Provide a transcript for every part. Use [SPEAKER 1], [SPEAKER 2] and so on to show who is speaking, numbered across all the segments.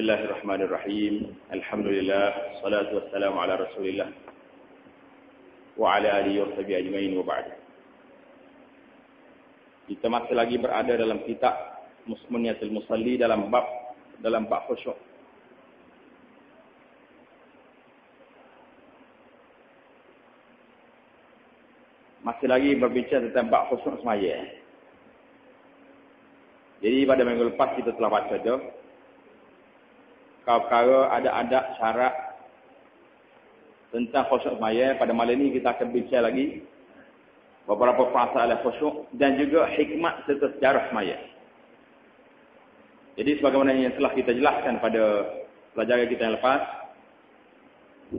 [SPEAKER 1] Bismillahirrahmanirrahim. Alhamdulillah, salatu wassalamu ala Rasulillah wa ala alihi wa sahbihi ajmain wa ba'd. Kita masih lagi berada dalam kitab Musmuniyatul Musalli dalam bab dalam bab khusyuk. Masih lagi berbicara tentang bab khusyuk semaya. Jadi pada minggu lepas kita telah baca tu perkara ada-ada syarat tentang khusyuk semaya. Pada malam ini kita akan bincang lagi beberapa masalah khusyuk dan juga hikmat serta sejarah semaya. Jadi sebagaimana yang telah kita jelaskan pada pelajaran kita yang lepas,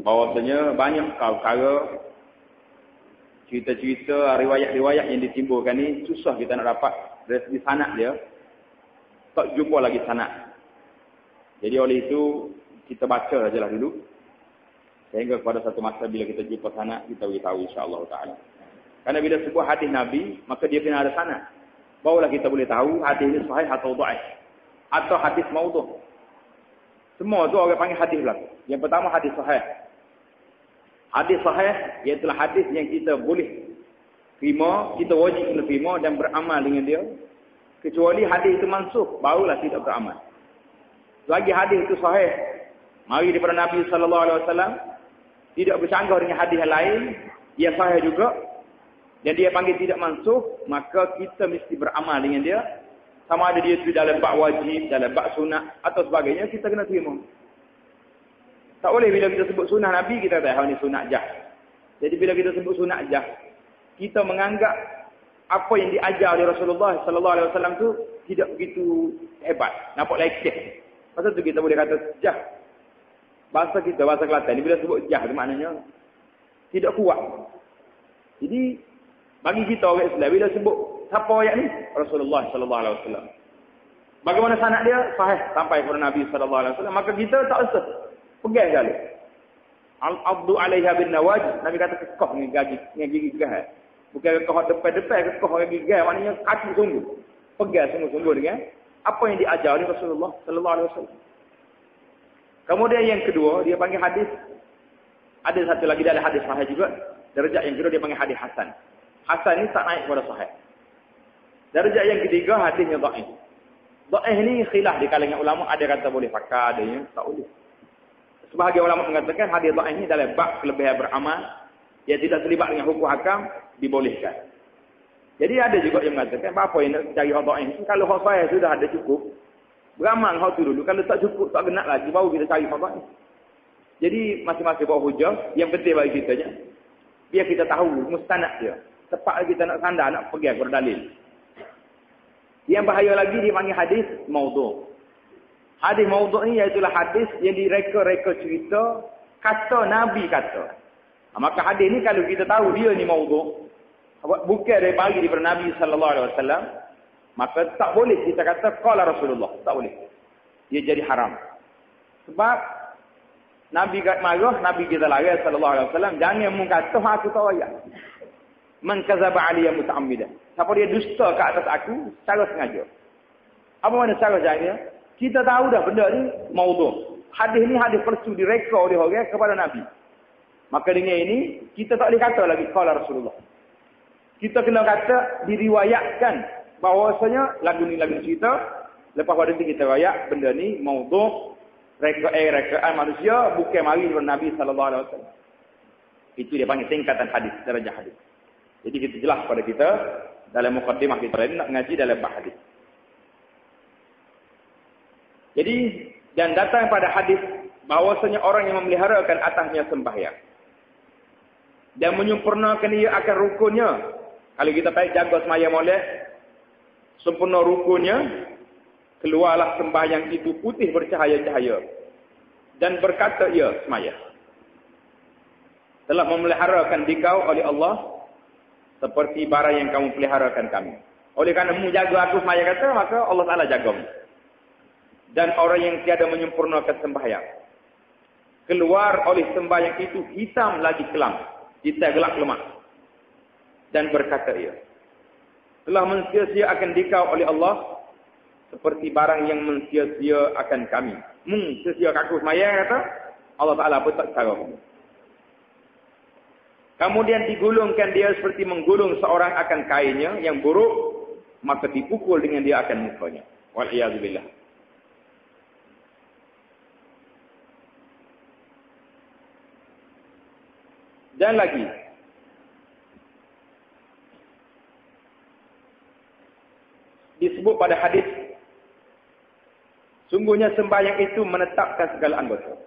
[SPEAKER 1] bahawasanya banyak perkara cerita-cerita, riwayat-riwayat yang ditimbulkan ni susah kita nak dapat dari segi dia tak jumpa lagi sanad. Jadi oleh itu kita baca sajalah dulu. Sehingga kepada satu masa bila kita jumpa sanad kita beritahu insya-Allah taala. Karena bila sebuah hadis Nabi, maka dia kena ada sanad. Barulah kita boleh tahu hadis ini sahih atau dhaif atau hadis maudhu. Semua tu orang panggil hadis lah. Yang pertama hadis sahih. Hadis sahih iaitu hadis yang kita boleh terima, kita wajib kena terima dan beramal dengan dia Kecuali hadis itu mansuh, barulah tidak beramal. Lagi hadis itu sahih. Mari daripada Nabi sallallahu alaihi wasallam tidak bercanggah dengan hadis yang lain, dia sahih juga. Dan dia panggil tidak mansuh, maka kita mesti beramal dengan dia. Sama ada dia itu dalam bab wajib, dalam bab sunat atau sebagainya, kita kena terima. Tak boleh bila kita sebut sunat Nabi, kita kata, ini sunat jah. Jadi bila kita sebut sunat jah, kita menganggap apa yang diajar oleh Rasulullah sallallahu alaihi wasallam tu tidak begitu hebat. Nampak leceh. Pasal tu kita boleh kata jah. Bahasa kita, bahasa Kelantan ni bila sebut jah tu maknanya tidak kuat. Jadi bagi kita orang Islam bila sebut siapa ayat ni? Rasulullah sallallahu alaihi wasallam. Bagaimana sanad dia? Sahih sampai kepada Nabi sallallahu alaihi wasallam. Maka kita tak usah pegang sekali. Al-abdu alaiha bin nawaj. Nabi kata kekoh ni gigi, ni gigi gahal. Bukan kau depan-depan, kau orang gigil. Maknanya kaki sungguh. Pegang sungguh-sungguh dengan apa yang diajar oleh Rasulullah Sallallahu Alaihi Wasallam. Kemudian yang kedua, dia panggil hadis. Ada satu lagi dalam hadis sahih juga. Darjah yang kedua dia panggil hadis Hasan. Hasan ini tak naik kepada sahih. Darjah yang ketiga hadisnya dhaif. Dhaif ini khilaf di kalangan ulama ada kata boleh pakai, ada yang tak boleh. Sebahagian ulama mengatakan hadis dhaif ini dalam bab kelebihan beramal yang tidak terlibat dengan hukum hakam dibolehkan. Jadi ada juga yang mengatakan apa yang nak cari hak ini kalau saya sudah ada cukup beramal tu dulu kalau tak cukup tak kena lagi baru kita cari ini. Jadi masing-masing bawa hujah yang penting bagi kita je biar kita tahu mustanad dia. Tepat kita nak sandar nak pergi kepada dalil. Yang bahaya lagi dia panggil hadis maudhu. Hadis maudhu ni iaitu hadis yang direka-reka cerita kata Nabi kata. Ha, maka hadis ni kalau kita tahu dia ni maudhu, bukan dari bagi daripada Nabi sallallahu alaihi wasallam, maka tak boleh kita kata qala Rasulullah, tak boleh. Dia jadi haram. Sebab Nabi kat marah, Nabi kita larang sallallahu alaihi wasallam jangan mung kata aku tahu ayat. Man kadzaba alayya muta'ammidan. Siapa dia dusta ke atas aku secara sengaja. Apa mana cara jadinya? Kita tahu dah benda ni maudhu. Hadis ni hadis palsu direka oleh orang kepada Nabi. Maka dengan ini, kita tak boleh kata lagi kala Rasulullah. Kita kena kata, diriwayatkan bahawasanya lagu ni lagu cerita, lepas pada itu kita rayak, benda ni maudhu, reka eh, rekaan manusia, bukan mari dari Nabi SAW. Itu dia panggil tingkatan hadis, darajah hadis. Jadi kita jelas pada kita, dalam mukaddimah kita ini, nak ngaji dalam bah hadis. Jadi, dan datang pada hadis, bahawasanya orang yang memeliharakan atasnya sembahyang dan menyempurnakan ia akan rukunnya. Kalau kita baik jaga semaya molek, sempurna rukunnya, keluarlah sembahyang itu putih bercahaya-cahaya. Dan berkata ia semaya. Telah memeliharakan dikau oleh Allah, seperti barang yang kamu peliharakan kami. Oleh kerana mu jaga aku semaya kata, maka Allah Ta'ala jagamu. Dan orang yang tiada menyempurnakan sembahyang. Keluar oleh sembahyang itu hitam lagi kelam kita gelap lemah. Dan berkata ia. Telah mensia-sia akan dikau oleh Allah. Seperti barang yang mensia-sia akan kami. Mung sesia kaku semaya kata Allah Taala pun tak cara. Kemudian digulungkan dia seperti menggulung seorang akan kainnya yang buruk maka dipukul dengan dia akan mukanya. Wal. Dan lagi disebut pada hadis sungguhnya sembahyang itu menetapkan segala anggota.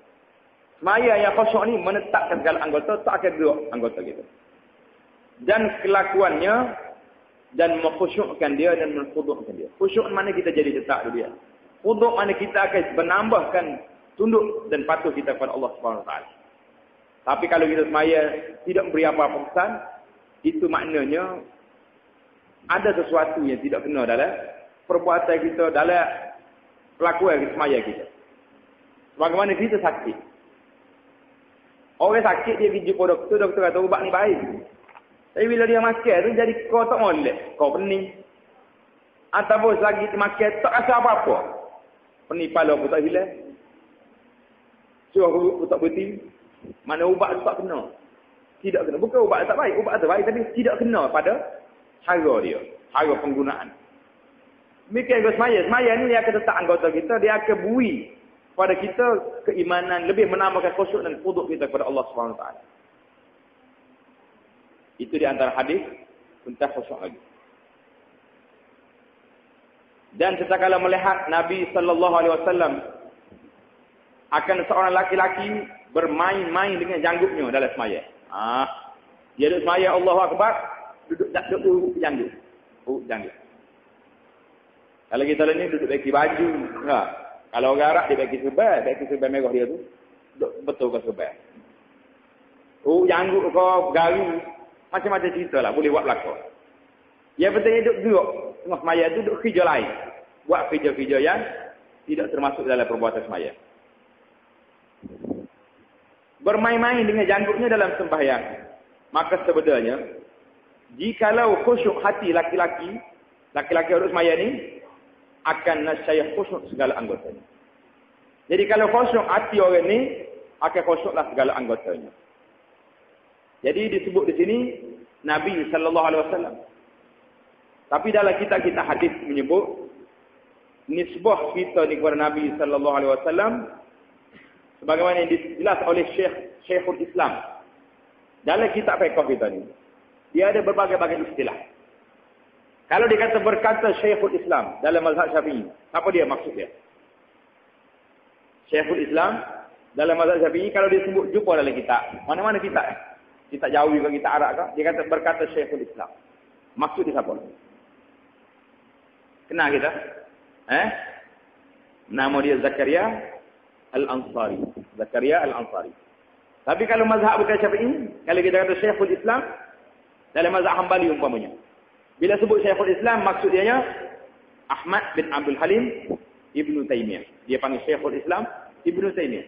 [SPEAKER 1] Semaya yang khusyuk ni menetapkan segala anggota tak akan dua anggota kita. Dan kelakuannya dan mengkhusyukkan dia dan mengkhudukkan dia. Khusyuk mana kita jadi letak dia. Khuduk mana kita akan menambahkan tunduk dan patuh kita kepada Allah Subhanahu Wa tapi kalau kita semaya tidak memberi apa-apa pesan, itu maknanya ada sesuatu yang tidak kena dalam perbuatan kita, dalam pelakuan kita semaya kita. Bagaimana kita sakit. Orang sakit dia pergi jumpa doktor, doktor kata ubat ni baik. Tapi bila dia makan tu jadi kau tak molek, kau pening. Ataupun lagi makan tak rasa apa-apa. Pening pala pun tak hilang. Cuba pun tak berhenti. Mana ubat tu tak kena. Tidak kena. Bukan ubat tak baik. Ubat tu baik tapi tidak kena pada cara dia. Cara penggunaan. Mikir ke semaya. Semaya ni dia akan tetap anggota kita. Dia akan bui pada kita keimanan. Lebih menambahkan khusyuk dan kuduk kita kepada Allah SWT. Itu di antara hadis tentang khusyuk lagi. Dan setakala melihat Nabi sallallahu alaihi wasallam akan seorang laki-laki bermain-main dengan janggutnya dalam semaya. Ah, dia duduk semaya Allah Akbar, duduk tak duduk janggut. Oh, janggut. Kalau kita ni duduk bagi baju, ha. Kalau orang Arab dia bagi sebab, bagi sebab merah dia tu. Duduk betul ke sebab. Oh, janggut kau garu, macam-macam cerita lah, boleh buat belakang. Yang penting duduk duduk, tengah semaya tu duduk kerja lain. Buat kerja-kerja yang tidak termasuk dalam perbuatan semaya bermain-main dengan janggutnya dalam sembahyang. Maka sebenarnya, jikalau khusyuk hati laki-laki, laki-laki harus maya ni, akan nasyayah khusyuk segala anggotanya. Jadi kalau khusyuk hati orang ni, akan khusyuklah segala anggotanya. Jadi disebut di sini, Nabi SAW. Tapi dalam kitab-kitab hadis menyebut, nisbah kita ni kepada Nabi SAW, sebagaimana yang dijelas oleh Syekh Syekhul Islam dalam kitab fiqh kita ni dia ada berbagai-bagai istilah kalau dikata berkata Syekhul Islam dalam mazhab Syafi'i apa dia maksud dia Syekhul Islam dalam mazhab Syafi'i kalau dia sebut jumpa dalam kitab mana-mana kitab eh? kitab Jawi ke kitab Arab ke dia kata berkata Syekhul Islam maksud dia siapa kenal kita eh nama dia Zakaria Al-Ansari. Zakaria Al-Ansari. Tapi kalau mazhab bukan syafi'i, kalau kita kata Syekhul Islam, dalam mazhab hambali umpamanya. Bila sebut Syekhul Islam, maksud dia Ahmad bin Abdul Halim Ibn Taymiyah. Dia panggil Syekhul Islam Ibn Taymiyah.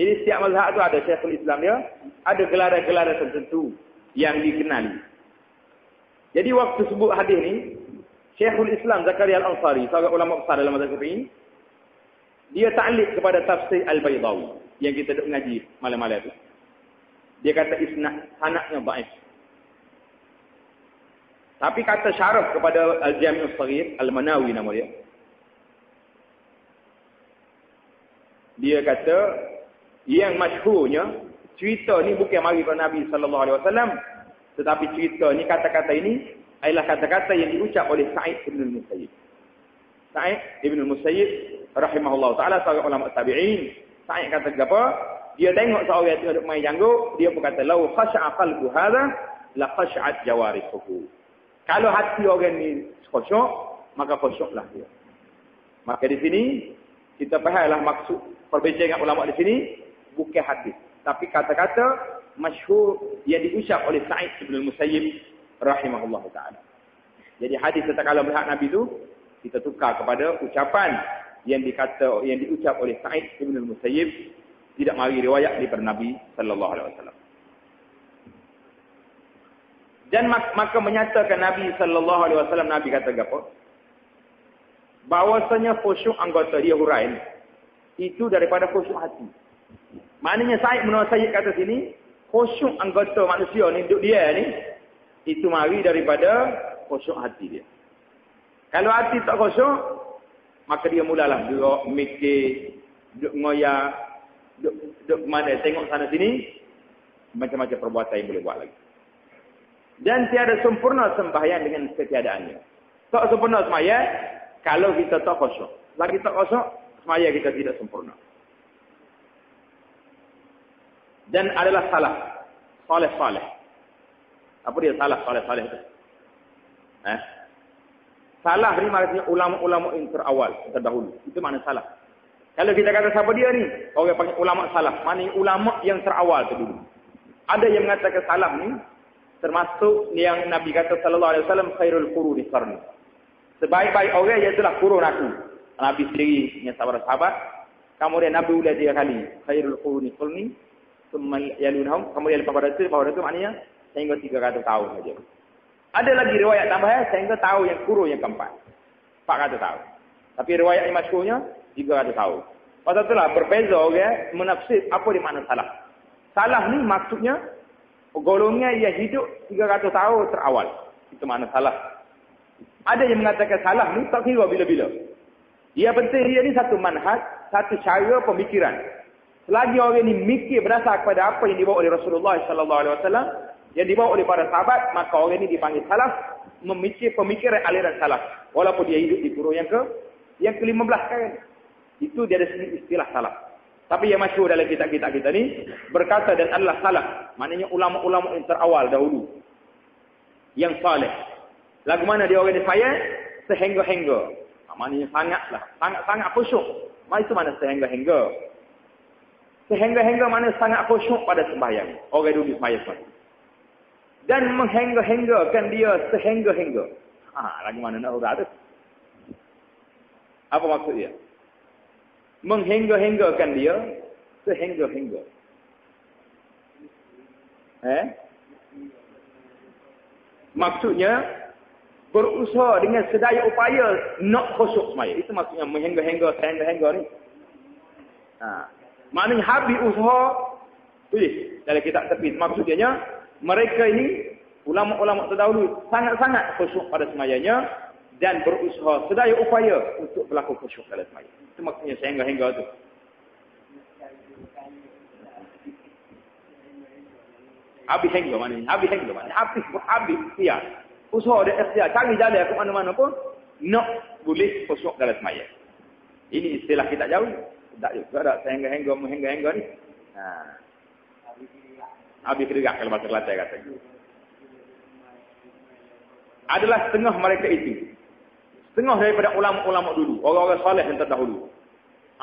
[SPEAKER 1] Jadi setiap mazhab itu ada Syekhul Islam dia, ada gelaran-gelaran tertentu yang dikenali. Jadi waktu sebut hadis ni, Syekhul Islam Zakaria Al-Ansari, seorang ulama besar dalam mazhab syafi'i, dia ta'liq kepada tafsir Al-Baydawi yang kita duk ngaji malam-malam tu. Dia kata isnad sanadnya dhaif. Tapi kata syaraf kepada Al-Jami' Al-Saghir Al-Manawi nama dia. Dia kata yang masyhurnya cerita ni bukan mari kepada Nabi sallallahu alaihi wasallam tetapi cerita ni kata-kata ini adalah kata-kata yang diucap oleh Sa'id bin Musayyib. Sa'id bin Musayyib rahimahullah taala seorang ulama tabi'in saya kata apa dia tengok seorang itu duduk main janggut dia pun kata lau khasha'a qalbu hadha la khasha'at jawarisuhu kalau hati orang ni khusyuk maka khusyuklah dia. Maka di sini kita fahamlah maksud perbincangan ulama di sini bukan hadis. Tapi kata-kata masyhur yang diucap oleh Sa'id bin Musayyib rahimahullah taala. Jadi hadis tentang kalau melihat Nabi itu kita tukar kepada ucapan yang dikata yang diucap oleh Sa'id bin Al-Musayyib tidak mari riwayat daripada Nabi sallallahu alaihi wasallam. Dan maka menyatakan Nabi sallallahu alaihi wasallam Nabi kata apa? Bahwasanya khusyuk anggota dia hurai Itu daripada khusyuk hati. Maknanya Said menurut Said kata sini, khusyuk anggota manusia ni, duduk dia ni, itu mari daripada khusyuk hati dia. Kalau hati tak khusyuk, maka dia mulalah gerak, mikir, duduk ngoyak, duduk, duduk mana, tengok sana sini, macam-macam perbuatan yang boleh buat lagi. Dan tiada sempurna sembahyang dengan ketiadaannya. Tak sempurna sembahyang, kalau kita tak khusyuk. Lagi tak khusyuk, sembahyang kita tidak sempurna. Dan adalah salah. Saleh-saleh. Apa dia salah saleh-saleh itu? Eh? Salah ni maksudnya ulama-ulama yang terawal, terdahulu. Itu mana salah. Kalau kita kata siapa dia ni? Orang panggil ulama salah. Mana ulama yang terawal tu dulu. Ada yang mengatakan salah ni termasuk yang Nabi kata sallallahu alaihi wasallam khairul quruni qarni. Sebaik-baik orang ialah kurun aku. Nabi sendiri yang sahabat-sahabat. Kemudian Nabi ulah tiga kali. Khairul quruni qarni. Summa yalunhum. Kemudian lepas pada itu, pada itu maknanya sehingga 300 tahun saja. Ada lagi riwayat tambahan sehingga tahu yang kurun yang keempat. 400 tahun. Tapi riwayat yang masyhurnya 300 tahun. Pasal itulah berbeza orang okay, menafsir apa di mana salah. Salah ni maksudnya golongan yang hidup 300 tahun terawal. Itu mana salah. Ada yang mengatakan salah ni tak kira bila-bila. Dia penting dia ni satu manhaj, satu cara pemikiran. Selagi orang ni mikir berdasar kepada apa yang dibawa oleh Rasulullah sallallahu alaihi wasallam, yang dibawa oleh para sahabat, maka orang ini dipanggil salaf, memikir pemikiran aliran salaf. Walaupun dia hidup di kurung yang ke yang ke-15 kan. Itu dia ada sendiri istilah salaf. Tapi yang masyhur dalam kitab-kitab kita ni berkata dan adalah salaf. Maknanya ulama-ulama yang terawal dahulu. Yang saleh. Lagu mana dia orang ni sayang? Sehingga-hingga. Ha, maknanya sangatlah. Sangat-sangat khusyuk. Mana itu mana sehingga-hingga? Sehingga-hingga mana sangat khusyuk pada sembahyang. Orang duduk sembahyang sembahyang dan menghengga-henggakan dia sehengga-hengga. Ha, lagi mana nak urut tu? Apa maksud dia? Menghengga-henggakan dia sehengga-hengga. Eh? Maksudnya berusaha dengan sedaya upaya nak khusyuk semaya. Itu maksudnya menghengga-hengga sehengga-hengga ni. Ha. Maknanya habis usaha Wih, dalam kitab tepi maksudnya mereka ini ulama-ulama terdahulu sangat-sangat khusyuk pada semayanya dan berusaha sedaya upaya untuk berlaku khusyuk dalam semaya. Itu maksudnya sehingga-hingga itu. Habis hingga mana ni? Habis hingga mana? Habis pun habis ikhtiar. Usaha dia ikhtiar. Cari jalan ke mana-mana pun nak boleh khusyuk dalam semaya. Ini istilah kita jauh. Tak juga tak sehingga-hingga, menghingga-hingga ni. Ha. Habis keregak kalau bahasa Kelantan kata. Adalah setengah mereka itu. Setengah daripada ulama-ulama dulu. Orang-orang salih yang terdahulu.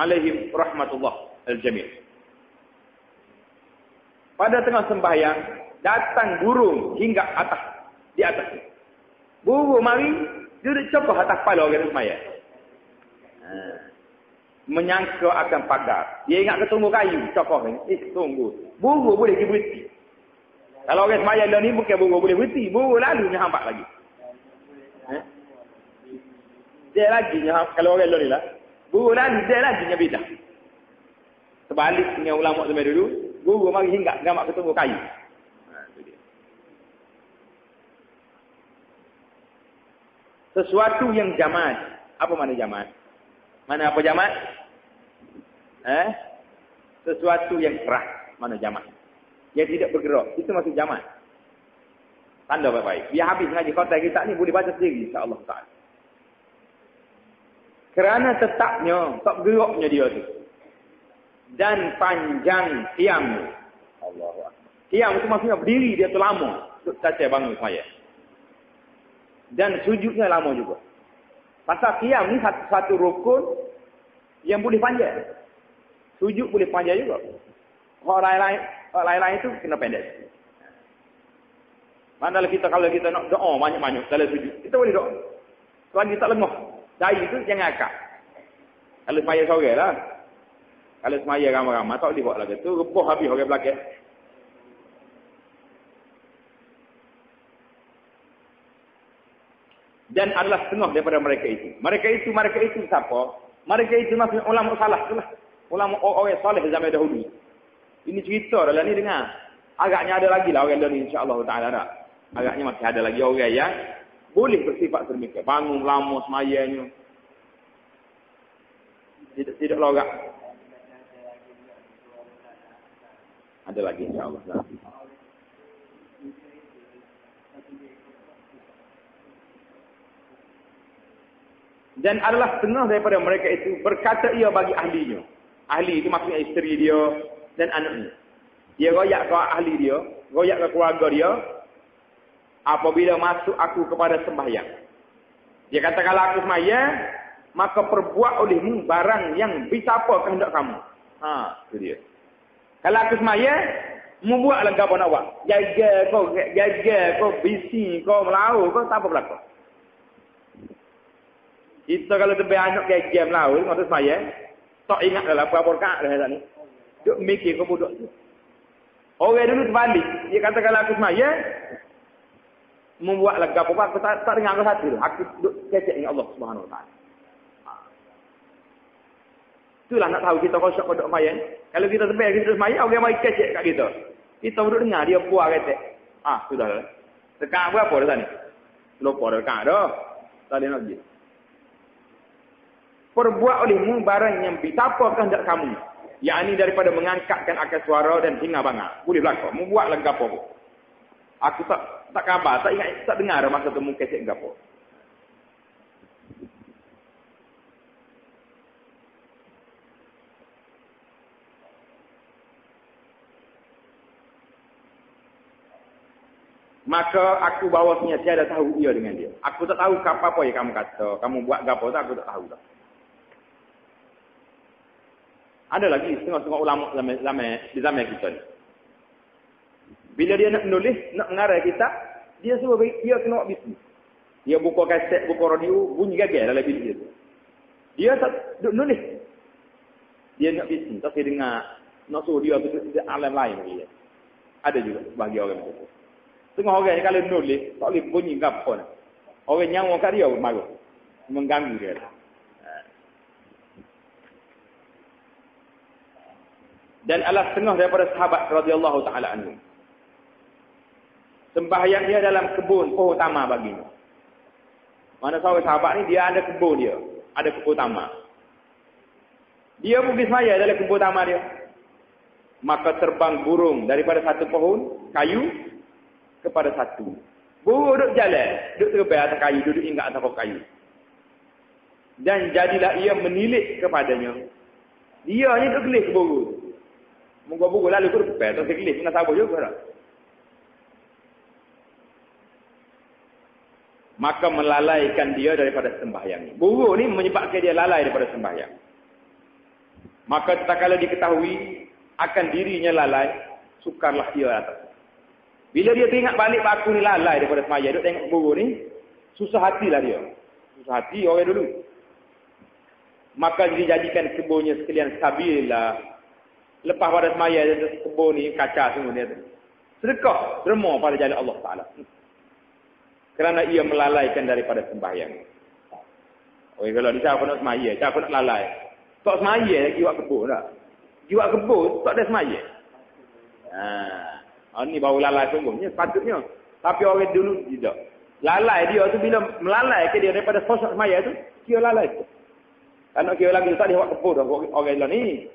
[SPEAKER 1] Alaihim rahmatullah al-jamil. Pada tengah sembahyang, datang burung hingga atas. Di atas. Burung mari, dia duduk cepah atas kepala orang sembahyang. Ha. Menyangka akan pagar. Dia ingat ketemu kayu, cokoh ni. Eh, tunggu. Buru boleh berhenti. Kalau orang semayang ni bukan buru boleh berhenti. Buru lalu ni hambat lagi. Eh? Dia lagi ni kalau orang ni lah. Buru lalu dia lagi ni beda. Sebalik dengan ulama zaman dulu. Buru mari hingga gamak ketemu kayu. Ha, Sesuatu yang jamat. Apa mana jamat? Mana apa jamat? Eh? Sesuatu yang keras mana jamak. Yang tidak bergerak, itu masih jamak. Tanda baik-baik. Biar habis ngaji kota kita ni boleh baca sendiri insya-Allah taala. Kerana tetapnya, tak geraknya dia tu. Dan panjang tiang. Allah Tiang itu maksudnya berdiri dia tu lama. Untuk caca bangun saya. Dan sujudnya lama juga. Pasal tiang ni satu, satu rukun yang boleh panjang. Sujud boleh panjang juga. Orang lain-lain, orang lain-lain itu kena pendek. Mana kita kalau kita nak doa banyak-banyak dalam sujud, kita boleh doa. Selagi tak lengah. Dari itu jangan akak. Kalau semaya sore lah. Kalau semaya ramai-ramai, tak boleh buat lagi. Itu rebuh habis orang belakang. Dan adalah setengah daripada mereka itu. Mereka itu, mereka itu siapa? Mereka itu maksudnya ulama salah itulah. Ulama orang soleh zaman dahulu. Ini cerita dalam ni dengar. Agaknya ada lagi lah orang lain insya-Allah taala ada. Agaknya masih ada lagi orang yang boleh bersifat sedemikian. Bangun lama semayanya. Tidak tidak logak. Ada lagi insya-Allah. Dan adalah setengah daripada mereka itu berkata ia bagi ahlinya. Ahli itu maksudnya isteri dia dan anaknya. Dia royak ke ahli dia, royak ke keluarga dia, apabila masuk aku kepada sembahyang. Dia kata kalau aku sembahyang, maka perbuat olehmu barang yang bisa apa kehendak kamu. Ha, itu dia. Kalau aku sembahyang, mu buatlah gapo nak buat. Jaga kau, jaga kau, bisi kau, melau kau, tak apa berlaku. Kita kalau lebih anak gagam melau, maksud saya, tak ingat dalam berapa rakaat dah ni. Duk mikir kau bodoh tu. Orang dulu terbalik. Dia kata kalau aku semaya, membuat lega apa aku tak, tak dengar aku satu. Aku duduk kecek dengan Allah Subhanahu Wa Taala. Ha. Itulah nak tahu kita kosok kodok semaya. Kalau kita sebayang kita semaya, orang mai kecek kat kita. Kita duduk dengar dia buah kecek. Ah, sudah lah. Dekat berapa dah tadi? Lupa dekat dah. Tak nak pergi. Perbuat olehmu barang yang betapa kehendak kamu. Yang ini daripada mengangkatkan akal suara dan hingga bangga. Boleh berlaku. Membuat lega apa pun. Aku tak tak kabar, tak ingat, tak dengar masa temu kesek gapo. Maka aku bawa punya tiada tahu ia dengan dia. Aku tak tahu apa apa yang kamu kata. Kamu buat gapo tak aku tak tahu dah. Ada lagi setengah-setengah ulama zaman, zaman kita ni. Bila dia nak menulis, nak mengarah kita, dia suruh dia kena buat bisnis. Dia buka kaset, buka radio, bunyi gagal dalam bilik dia. Dia tak duk nulis. Dia nak bisnis, tak dengar. Nak suruh dia tu di alam lain lagi. Ada juga bagi orang macam tu. Tengah orang ni kalau nulis, tak boleh bunyi apa Orang nyawa kat dia marah. Mengganggu dia. dan adalah setengah daripada sahabat radhiyallahu taala anhu. Sembahyang dia dalam kebun pohon utama baginya. Mana seorang sahabat ni dia ada kebun dia, ada kebun utama. Dia pergi semaya dalam kebun utama dia. Maka terbang burung daripada satu pohon kayu kepada satu. Burung duduk jalan, duduk terbang atas kayu, duduk ingat atas kayu. Dan jadilah ia menilik kepadanya. Dia ni duduk gelis burung. Moga buku lalu tu rupai tu sekelis nak sabar juga tak? Maka melalaikan dia daripada sembahyang. Buruk ni menyebabkan dia lalai daripada sembahyang. Maka tak kalau diketahui akan dirinya lalai, sukarlah dia atas. Bila dia teringat balik aku ni lalai daripada sembahyang, dia tengok buruk ni, susah hatilah dia. Susah hati orang dulu. Maka dijadikan kebunnya sekalian sabilah Lepas pada semaya dia kebun ni kaca semua dia tu. Sedekah derma pada jalan Allah Taala. Kerana ia melalaikan daripada sembahyang. Oh, kalau dia siapa nak semaya, siapa nak lalai. Tak semaya lagi buat kebun tak. Jiwa kebun tak ada semaya. Ha. Oh, ni baru lalai sungguhnya, patutnya. Tapi orang dulu tidak. Lalai dia tu bila melalai ke dia daripada sosok semaya tu, dia lalai tu. Kalau kira lagi tak dia buat kebun dah. Orang ni,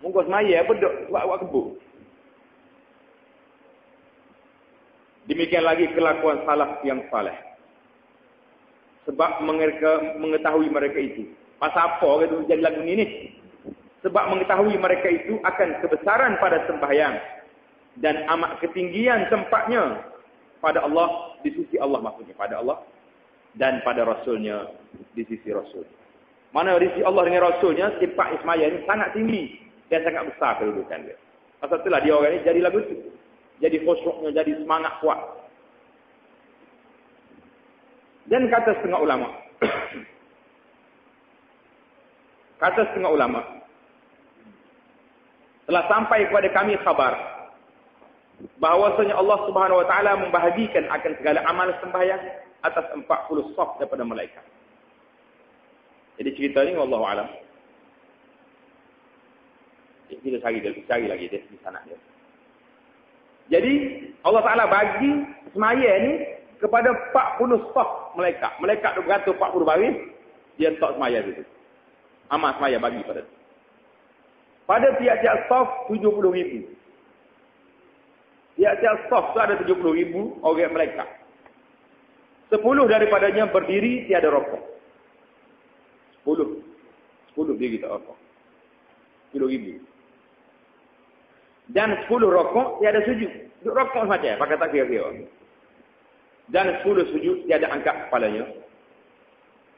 [SPEAKER 1] Mungkin semaya apa duk buat-buat kebun. Demikian lagi kelakuan salaf yang saleh. Sebab mereka mengetahui mereka itu. Pasal apa orang itu jadi lagu ini? Sebab mengetahui mereka itu akan kebesaran pada sembahyang. Dan amat ketinggian tempatnya pada Allah, di sisi Allah maksudnya. Pada Allah dan pada Rasulnya di sisi Rasul. Mana di sisi Allah dengan Rasulnya, sifat Ismail ini sangat tinggi. Dia sangat besar kedudukan dia. Pasal itulah dia orang ni jadi lagu tu. Jadi khusyuknya, jadi semangat kuat. Dan kata setengah ulama. kata setengah ulama. Telah sampai kepada kami khabar. Bahawasanya Allah subhanahu wa ta'ala membahagikan akan segala amal sembahyang atas 40 soft daripada malaikat. Jadi cerita ni Allah alam. Kita cari, cari lagi dia di sana dia. Jadi Allah Ta'ala bagi semaya ni kepada 40 stok malaikat. Malaikat tu beratus 40 baris, dia stok semaya itu. Amat semaya bagi pada tu. Pada tiap-tiap stok 70 ribu. Tiap-tiap stok tu ada 70 ribu orang malaikat. 10 daripadanya berdiri tiada rokok. 10. 10 diri tak rokok. 10 ribu. Dan 10 rokok tiada sujud. Duduk rokok saja, pakai tak kira-kira. Dan sepuluh sujud, tiada angkat kepalanya.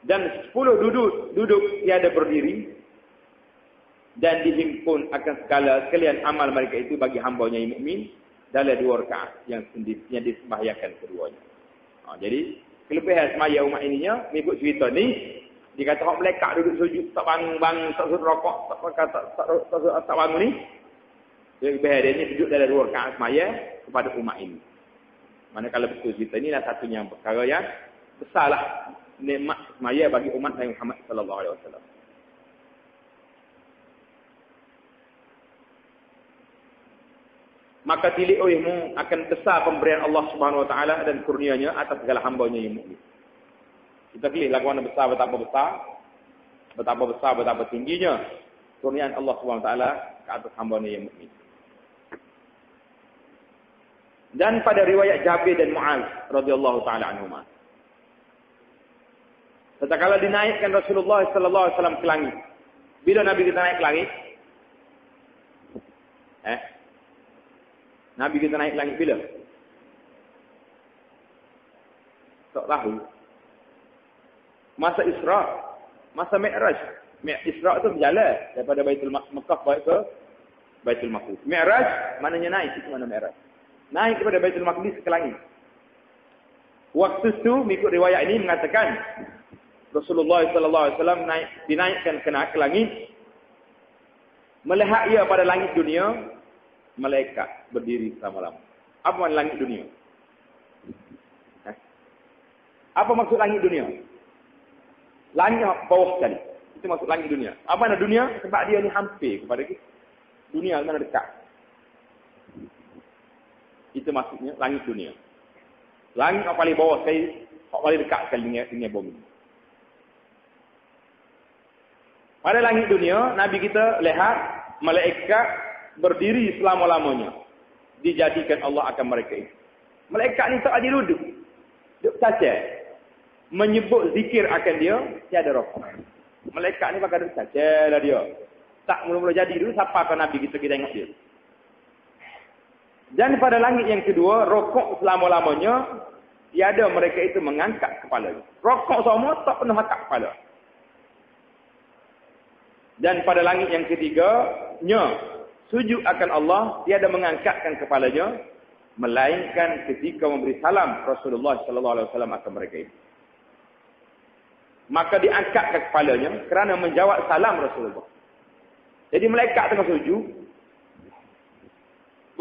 [SPEAKER 1] Dan sepuluh duduk, duduk tiada berdiri. Dan dihimpun akan segala sekalian amal mereka itu bagi hamba yang mukmin dalam dua rakaat yang sendirinya disembahyakan keduanya. Ha, jadi kelebihan semaya umat ininya mengikut cerita ni dia kata hok melekat duduk sujud tak bangun bang tak sujud rokok tak tak tak tak, tak, tak, tak, tak bangun ni. Jadi kelebihan dia ni sujud dalam dua rakaat semaya kepada umat ini. Manakala betul cerita inilah satunya perkara yang besarlah nikmat semaya bagi umat Nabi Muhammad sallallahu alaihi wasallam. Maka tilik olehmu akan besar pemberian Allah Subhanahu wa taala dan kurnianya atas segala hamba-Nya yang mukmin. Kita pilih lakukan besar betapa besar, betapa besar betapa tingginya kurniaan Allah Subhanahu wa taala ke atas hamba-Nya yang mukmin. Dan pada riwayat Jabir dan Mu'az radhiyallahu taala anhuma. Tatkala dinaikkan Rasulullah sallallahu alaihi wasallam ke langit. Bila Nabi kita naik ke langit? Eh? Nabi kita naik ke langit bila? Tak tahu. Masa Isra, masa Mi'raj. Isra itu berjalan daripada Baitul Makkah ke Baitul Maqdis. Mi'raj maknanya naik itu mana Mi'raj naik kepada Baitul Maqdis ke langit. Waktu itu, mengikut riwayat ini mengatakan Rasulullah sallallahu alaihi wasallam naik dinaikkan ke, ke langit. Melihat ia pada langit dunia, malaikat berdiri selama-lama. Apa maksud langit dunia? Eh? Apa maksud langit dunia? Langit bawah sekali. Itu maksud langit dunia. Apa mana dunia? Sebab dia ni hampir kepada kita. Dunia mana dekat. Itu maksudnya langit dunia. Langit yang paling bawah sekali, yang paling dekat sekali dengan, dengan bumi. Pada langit dunia, Nabi kita lihat malaikat berdiri selama-lamanya. Dijadikan Allah akan mereka itu. Malaikat ni tak ada duduk. Duduk saja. Menyebut zikir akan dia, tiada rokok. Malaikat ni pakai duduk saja lah dia. Tak mula-mula jadi dulu, siapa akan Nabi kita kita tengok dia. Dan pada langit yang kedua, rokok selama-lamanya, tiada mereka itu mengangkat kepala. Rokok semua tak pernah angkat kepala. Dan pada langit yang ketiga, nya, sujud akan Allah, tiada mengangkatkan kepalanya, melainkan ketika memberi salam Rasulullah sallallahu alaihi wasallam akan mereka itu. Maka diangkatkan kepalanya kerana menjawab salam Rasulullah. Jadi malaikat tengah sujud,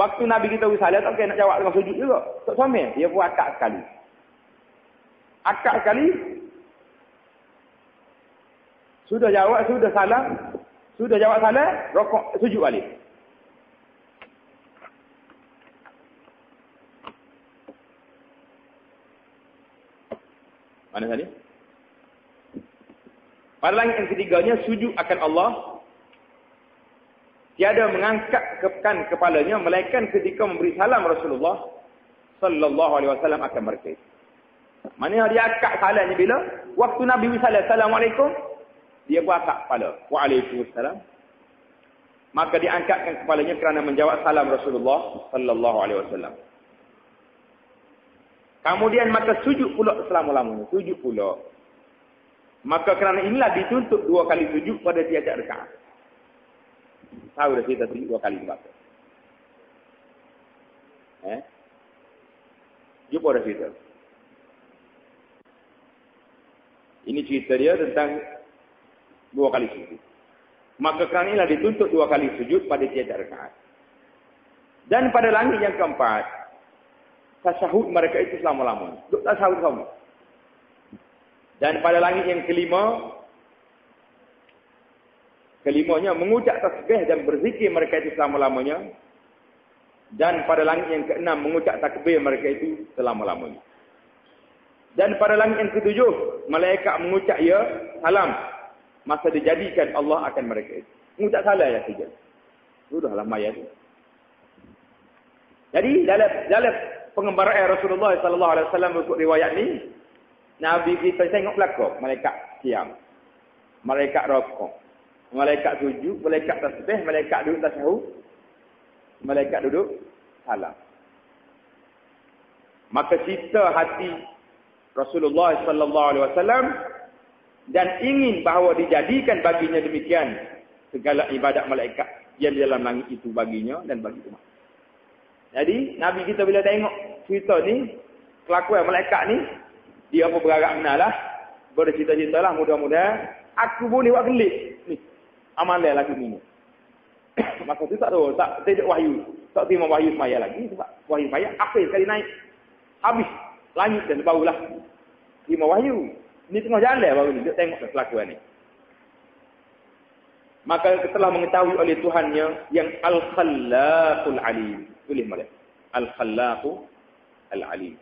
[SPEAKER 1] Waktu Nabi kita wisalah tak nak jawab dengan sujud juga. Tak sama. Dia buat akak sekali. Akak sekali. Sudah jawab, sudah salah. Sudah jawab salah, rokok sujud balik. Mana tadi? Pada langit yang ketiganya, sujud akan Allah tiada mengangkat kekan kepalanya melainkan ketika memberi salam Rasulullah sallallahu alaihi wasallam akan mereka. Mana dia akak salamnya bila waktu Nabi sallallahu assalamualaikum dia buat akak kepala. Waalaikumsalam. Maka diangkatkan kepalanya kerana menjawab salam Rasulullah sallallahu alaihi wasallam. Kemudian maka sujud pula selama-lamanya. Sujud pula. Maka kerana inilah dituntut dua kali sujud pada tiap-tiap rekaat. Tahu dah cerita dua kali sebab Eh? Jumpa dah cerita. Ini cerita dia tentang dua kali sujud. Maka kerana inilah dituntut dua kali sujud pada tiada rakaat. Dan pada langit yang keempat, tasahud mereka itu selama-lamanya. Duk tasahud kamu. Dan pada langit yang kelima, Kelimanya mengucap tasbih dan berzikir mereka itu selama-lamanya. Dan pada langit yang keenam mengucap takbir mereka itu selama-lamanya. Dan pada langit yang ketujuh, malaikat mengucap ya, salam. Masa dijadikan Allah akan mereka itu. Mengucap salah ya saja. Sudahlah maya itu. Jadi dalam dalam pengembaraan Rasulullah sallallahu alaihi wasallam ikut riwayat ni, Nabi kita tengok belakang malaikat siam. Malaikat rokok. Malaikat sujud, malaikat tasbih, malaikat duduk tasyahud. Malaikat duduk salam. Maka cita hati Rasulullah sallallahu alaihi wasallam dan ingin bahawa dijadikan baginya demikian segala ibadat malaikat yang di dalam langit itu baginya dan bagi umat. Jadi Nabi kita bila tengok cerita ni kelakuan malaikat ni dia pun beragak benalah bercita-citalah mudah-mudahan aku boleh buat gelik ni amalan lagi ni. Maka tu tak tahu tak tidak wahyu tak terima wahyu semaya lagi sebab wahyu semaya apa sekali naik habis langit dan barulah terima wahyu. Ini tengah jalan baru ni, dia tengok kelakuan ni. Maka setelah mengetahui oleh Tuhannya yang Al-Khallaqul Alim. Tulis malah. Al-Khallaqu Al-Alim.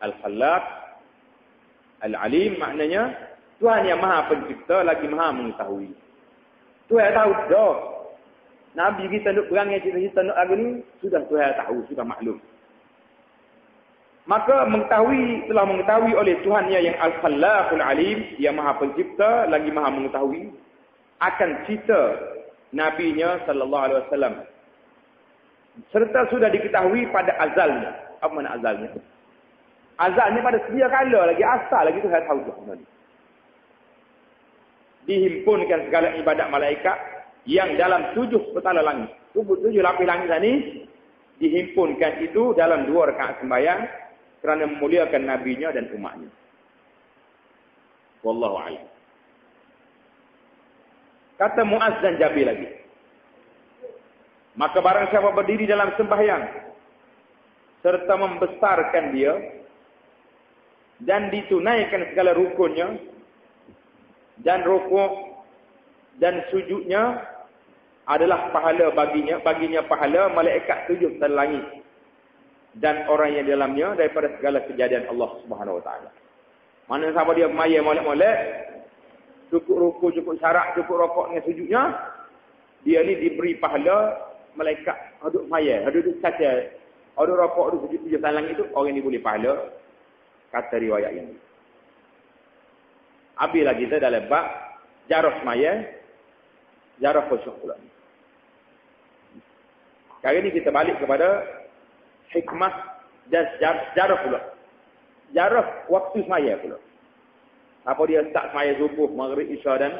[SPEAKER 1] Al-Khallaq Al-Alim maknanya Tuhan yang maha pencipta lagi maha mengetahui. Tuhan tahu dah. Nabi kita nak perangai cerita-cerita nak lagu ni, sudah Tuhan tahu, sudah maklum. Maka mengetahui telah mengetahui oleh Tuhannya yang Al-Khallaqul Alim, yang Maha Pencipta lagi Maha mengetahui akan cita nabinya sallallahu alaihi wasallam. Serta sudah diketahui pada azalnya. Apa makna azalnya? Azalnya pada sedia kala lagi asal lagi tu saya tahu tu. Dihimpunkan segala ibadat malaikat yang dalam tujuh petala langit. Tujuh lapis langit tadi dihimpunkan itu dalam dua rakaat sembahyang kerana memuliakan nabinya dan umatnya. Wallahu a'lam. Kata Muaz dan Jabir lagi. Maka barang siapa berdiri dalam sembahyang serta membesarkan dia dan ditunaikan segala rukunnya dan rukuk dan sujudnya adalah pahala baginya baginya pahala malaikat tujuh dan langit dan orang yang di dalamnya daripada segala kejadian Allah Subhanahu Wa Taala. Mana siapa dia maya molek-molek, cukup rukuk, cukup syarat, cukup rokok dengan sujudnya, dia ni diberi pahala malaikat aduk maya, aduk saja, aduk rokok, aduk sujud tujuh salang itu orang ini boleh pahala kata riwayat ini. Abi lagi kita dalam bab jarah maya, jarah khusyuk pula. Kali ini kita balik kepada hikmah dan sejarah pula. Sejarah waktu semaya pula. Apa dia tak semaya subuh, maghrib, isya dan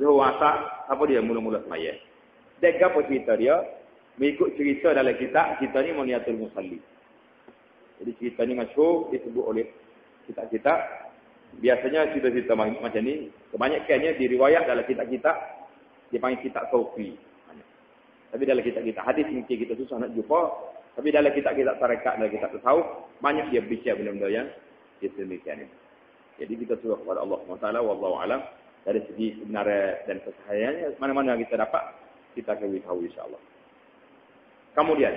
[SPEAKER 1] zuhur asar, apa dia mula-mula semaya. Dan apa cerita dia? Mengikut cerita dalam kitab, kita ni Muniatul Musalli. Jadi cerita ni masyur disebut oleh kitab-kitab. Biasanya cerita-cerita macam ni, kebanyakannya diriwayat dalam kitab-kitab, dipanggil kitab Sofi. Tapi dalam kitab-kitab hadis mungkin kita susah nak jumpa, tapi dalam kitab-kitab tarekat dan kitab tasawuf, banyak dia bicara benda-benda yang demikian ini. Jadi kita suruh kepada Allah SWT, Wallahu alam dari segi kebenaran dan kesahihannya, mana-mana kita dapat, kita akan tahu insyaAllah. Kemudian,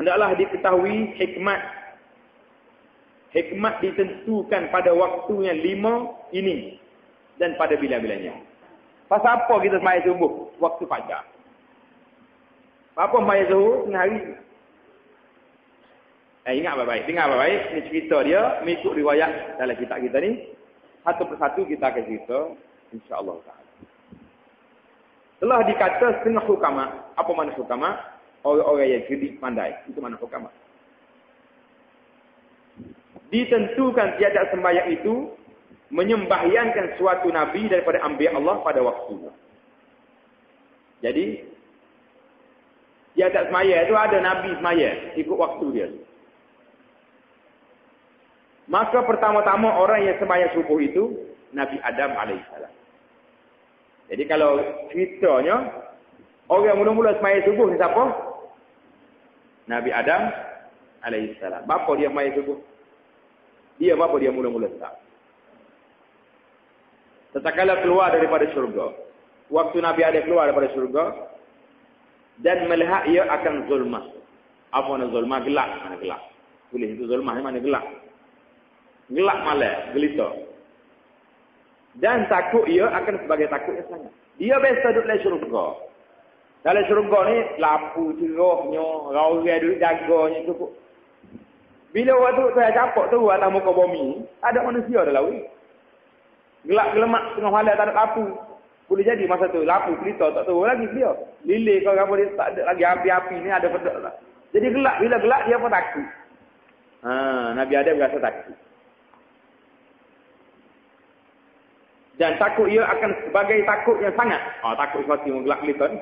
[SPEAKER 1] hendaklah diketahui hikmat. Hikmat ditentukan pada waktu yang lima ini dan pada bila-bilanya. Pasal apa kita semayah subuh? Waktu fajar. Apa bayar zuhur tengah hari? Eh, ingat baik-baik. Dengar baik-baik. Ini cerita dia. Mengikut riwayat dalam kitab kita ni. Satu persatu kita akan cerita. InsyaAllah. Telah dikata setengah hukama. Apa mana hukama? Orang-orang yang cerdik pandai. Itu mana hukama. Ditentukan tiada sembahyang itu menyembahyangkan suatu nabi daripada ambil Allah pada waktunya. Jadi dia tak semaya itu ada Nabi semaya ikut waktu dia. Maka pertama-tama orang yang semaya subuh itu Nabi Adam alaihissalam. Jadi kalau ceritanya orang yang mula-mula semaya subuh ni siapa? Nabi Adam alaihissalam. Bapa dia semaya subuh? Dia bapa dia mula-mula start. Setakala keluar daripada syurga. Waktu Nabi ada keluar daripada syurga. Dan melihat ia akan zulmah. Apa mana zulmah? Gelap. Mana gelap? Tulis itu zulmah. Mana gelap? Gelap malam. Gelita. Dan takut ia akan sebagai takut yang sangat. Dia biasa duduk dalam syurga. Dalam syurga ni, lapu, cerahnya, raurai duduk jaganya cukup. Bila waktu saya capok tu atas muka bumi, ada manusia dalam laut. Gelap gelemak tengah malam tak ada lapu. Boleh jadi masa tu lapu pelita tak tahu lagi dia. Lilin kau apa dia tak ada lagi api-api ni ada pedok lah. Jadi gelap bila gelap dia pun takut. Ha, Nabi Adam rasa takut. Dan takut ia akan sebagai takut yang sangat. Oh, takut sesuatu yang gelap pelita ni.